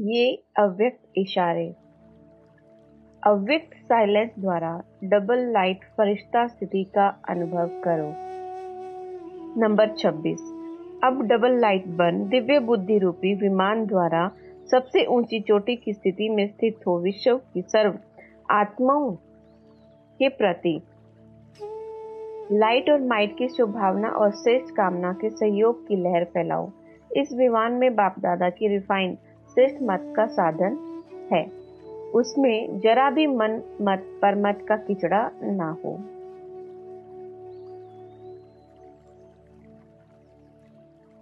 ये अव्यक्त इशारे। अव्यक्त साइलेंस द्वारा डबल लाइट फरिश्ता स्थिति का अनुभव करो। नंबर 26 अब डबल लाइट बन दिव्य बुद्धि रूपी विमान द्वारा सबसे ऊँची चोटी की स्थिति में स्थित हो विश्व की सर्व आत्माओं के प्रति। लाइट और माइट की शुभभावना और श्रेष्ठ कामना के सहयोग की लहर फैलाओ। इस विमान में बाप दादा की रिफाइन श्रेष्ठ मत का साधन है। उसमें जरा भी मन मत, पर मत का किचड़ा ना हो।